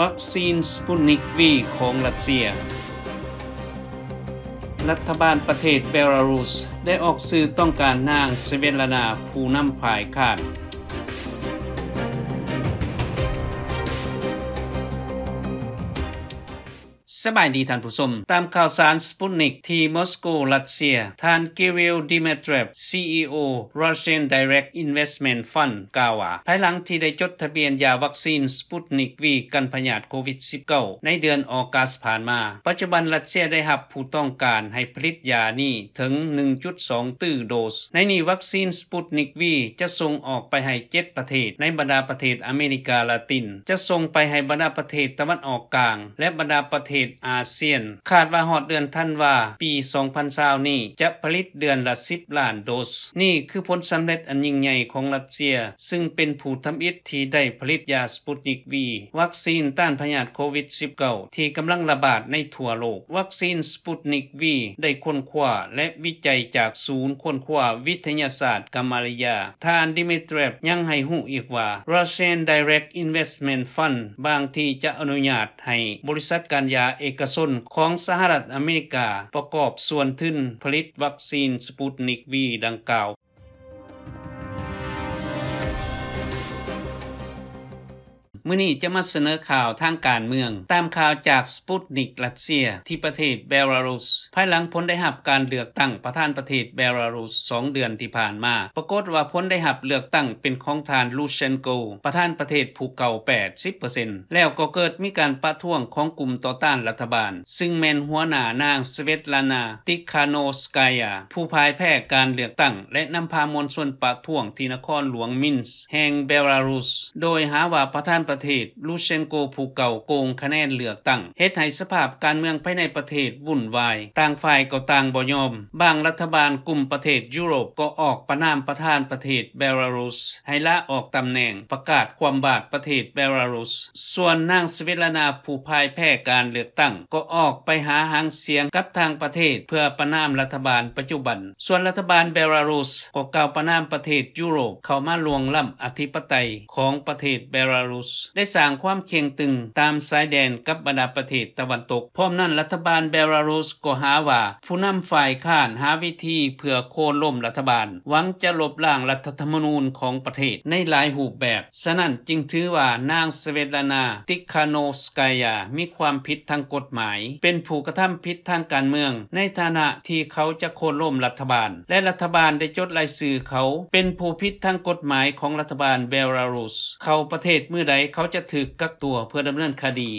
วัคซีนสปุนิกวีของรัสเซีย รัฐบาลประเทศเบลารุส ได้ออกสื่อต้องการนางเซเวลนาผู้นำภายคาด สบายดีท่านผู้ชมตามข่าวสารสปุตนิกที่มอสโกรัสเซียท่านเกวิลดิเมตรฟ CEO Russian Direct Investment Fund กล่าวว่าภายหลังที่ได้จดทะเบียนยาวัคซีนสปุตนิก V กันพยาธิโควิด -19 ในเดือนออกาสผ่านมา ปัจจุบันรัสเซียได้รับผู้ต้องการให้ผลิตยานี้ถึง 1.2 ตื้อโดส ในนี้วัคซีนสปุตนิก V จะส่งออกไปให้ 7 ประเทศ ในบรรดาประเทศอเมริกาลาติน จะส่งไปให้บรรดาประเทศตะวันออกกลาง และบรรดาประเทศอาเซียน คาดว่าหอดเดือนท่านว่าปี 2020นี้จะผลิตเดือนละ 10 ล้านโดส นี่คือผลสำเร็จอันยิ่งใหญ่ของรัสเซีย ซึ่งเป็นผู้ทำอิฐที่ได้ผลิตยาสปุตนิก V วัคซีนต้านพยาธิโควิด -19 ที่กำลังระบาดในทั่วโลก วัคซีนสปุตนิก V ได้ค้นคว้าและวิจัยจากศูนย์ค้นคว้าวิทยาศาสตร์กามารยา ทานดิเมิตรฟยังให้หู้อีกว่า Russian Direct Investment Fund บางที่จะอนุญาตให้บริษัทการยาเอกชนของสหรัฐอเมริกาประกอบส่วนทึนผลิตวัคซีนสปุตนิกวีดังกล่าว มื้อนี้จะมาเสนอข่าวทางการเมือง ตามข่าวจากสปุตนิกรัสเซีย ที่ประเทศเบลารุส ภายหลังพ้นได้หับการเลือกตั้งประธานประเทศเบลารุส 2 เดือนที่ผ่านมา ปรากฏว่าพ้นได้หับเลือกตั้งเป็นของทานลูเชนโก ประธานประเทศผู้เก่า 80%แล้วก็เกิดมีการประท้วงของกลุ่มต่อต้านรัฐบาล ซึ่งแม่นหัวหน้านางสเวตลานา ติคาโนสกายา ผู้พายแพ้การเลือกตั้ง และนำพามวลชนประท้วงที่นครหลวงมินส์แห่งเบลารุส โดยหาว่าประธานประเทศ ลูเชนโกผู้เก่าโกงคะแนนเลือกตั้งเฮ็ดให้สภาพการเมืองภายในประเทศวุ่นวาย ต่างฝ่ายก็ต่างบ่ยอม บางรัฐบาลกลุ่มประเทศยุโรปก็ออกประนามประธานประเทศเบลารุส ให้ละออกตำแหน่งประกาศความบาดประเทศเบลารุส ส่วนนางสวิลนาผู้พายแพ้การเลือกตั้ง ก็ออกไปหาหางเสียงกับทางประเทศเพื่อประนามรัฐบาลปัจจุบัน ส่วนรัฐบาลเบลารุสก็กล่าวประนามประเทศยุโรปเข้ามาลวงล้ำอธิปไตยของประเทศเบลารุสได้สร้างความเคียงตึงตามสายแดนกับบรรดาประเทศตะวันตก พร้อมนั้นรัฐบาลเบลารุสก็หาว่า ผู้นำฝ่ายข้านหาวิธีเพื่อโค่นล่มรัฐบาล หวังจะลบล้างรัฐธรรมนูญของประเทศในหลายรูปแบบ ฉะนั้นจึงถือว่านางสเวตลานา ติคาโนสกายา มีความผิดทางกฎหมาย เป็นผู้กระทำผิดทางการเมือง ในฐานะที่เขาจะโค่นล่มรัฐบาล และรัฐบาลได้จดรายชื่อเขา เป็นผู้ผิดทางกฎหมายของรัฐบาลเบลารุส เขาประเทศเมื่อใดเขาจะถึกกักตัวเพื่อดำเนินคดี